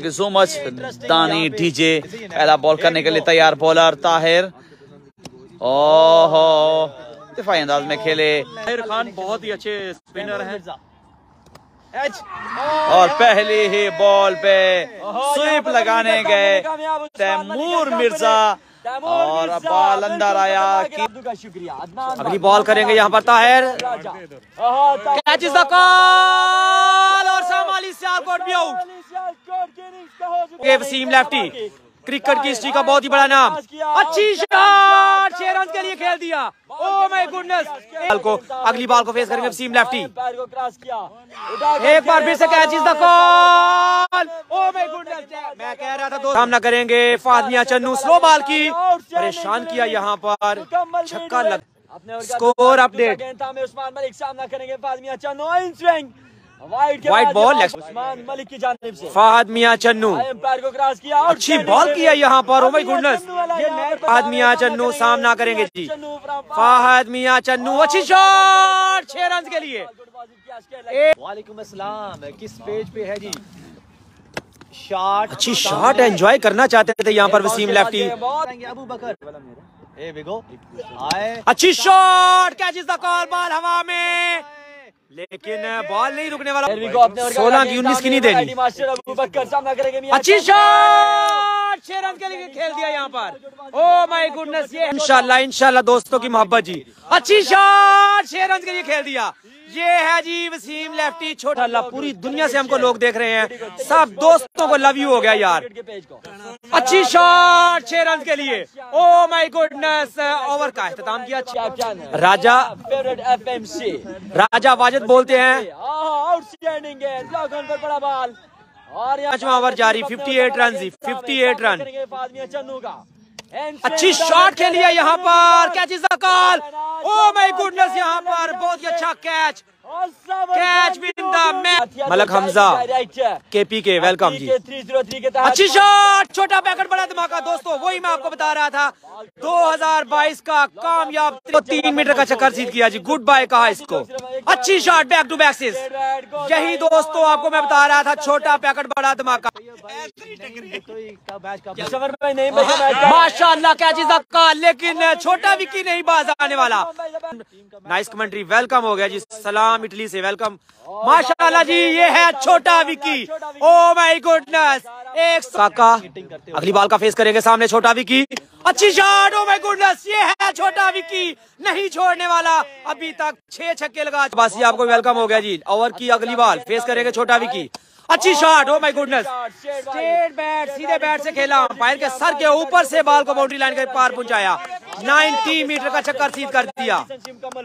سو مچ دانی D J پہلا بال کرنے کے لیے تیار بالر طاہر اوہو دفاعی انداز میں کھیلے طاہر خان بہت ہی اچھے سپنر ہیں اور پہلی ہی بال پہ سویپ لگانے گئے تیمور مرزا اور بال اندر آیا اگلی بال کریں گے یہاں پر Tahir catch is the call یہ وسیم لیفٹی. کرکٹ کی ہسٹری کا بہت ہی بڑا نام. اچھی شاٹ! چھ رنز کے لیے کھیل دیا. او مائی گڈنس کو اگلی بال کو فیس کریں گے وسیم لیفٹی. ایک بار پھر سے catch is the call. O my goodness میں کہہ رہا تھا دو سامنا کریں گے فاطمیہ چنو. سلو بال کی. پریشان کیا یہاں پر. چھکا لگ سکور اپ ڈیٹ عثمان ملک. سامنا کریں گے فاطمیہ چنو. ان سوئنگ وائٹ بال عثمان ملک کی جانب سے۔ فہد میاں چنو۔ امپائر کو کراس کیا اچھی بال کیا یہاں پر او مائی گڈنس فہد میاں چنو سامنا کریں گے جی۔ فہد میاں چنو اچھی شاٹ چھ رنز کے لیے۔ وعلیکم السلام کس پیج پہ ہے جی؟ شاٹ اچھی شاٹ انجوائے کرنا چاہتے تھے یہاں پر وسیم لیفٹی ابو بکر۔ اچھی شاٹ کیچ از دا کال بال ہوا میں۔ لیکن بال نہیں رکنے والا۔ سولہ کی انیس کی نہیں دینی۔ اچھی شاٹ! چھ رن کے لیے کھیل دیا یہاں پر۔ او مائی گڈنس یہ انشاءاللہ انشاءاللہ دوستوں کی محبت جی۔ اچھی شاٹ! چھ رن کے لیے کھیل دیا۔ یہ ہے جی وسیم لیفٹی چھوٹا اللہ پوری دنیا سے ہم کو لوگ دیکھ رہے ہیں۔ سب دوستوں کو لو یو ہو گیا یار۔ اچھی شاٹ چھ رن کے لیے۔ او مائی گڈنس اوور کا اختتام کیا۔ Raja favourite F M C Raja Wajid بولتے ہیں۔ آؤٹ سٹینڈنگ ہے بلاک آن پر بڑا بال۔ اور یہاں پانچواں اوور جاری 58 رن 58 رن اچھی شاٹ کھیلی ہے یہاں پر. Catch is call O my goodness یہاں پر بہت ہی اچھا catch catch won the match Malik Hamza کے پی کے ویلکم جی. اچھی شاٹ چھوٹا پیکٹ بڑا دھماکہ دوستو وہی میں آپ کو بتا رہا تھا۔ دو ہزار بائیس کا کامیاب تین میٹر کا چکر سیدھ کیا جی۔ گڈ بائی کہا اس کو۔ اچھی شاٹ بیک ٹو بیک سیز یہی دوستو آپ کو میں بتا رہا تھا چھوٹا پیکٹ بڑا دھماکہ۔ ماشاء اللہ کال لیکن چھوٹا وکی نہیں باز آنے والا۔ نائس کمنٹری ویلکم ہو گیا جی سلام اٹلی سے ویلکم ماشاء اللہ جی یہ ہے چھوٹا وکی۔ او مائی گڈنس ایک ساکا اگلی بال کا فیس کریں گے سامنے چھوٹا وکی۔ اچھی شاٹ او مائی گڈنس یہ ہے چھوٹا وکی۔ نہیں چھوڑنے والا ابھی تک چھ چھکے لگا باسی آپ کو ویلکم ہو گیا جی۔ اوور کی اگلی بال فیس کریں گے چھوٹا وکی۔ اچھی shot oh my goodness straight bat سیدھے بیٹ سے کھیلا۔ امپائر کے سر کے اوپر سے بال کو باؤنڈری لائن کے پار پہنچایا۔ نائنٹی میٹر کا چکر سیدھ کر دیا۔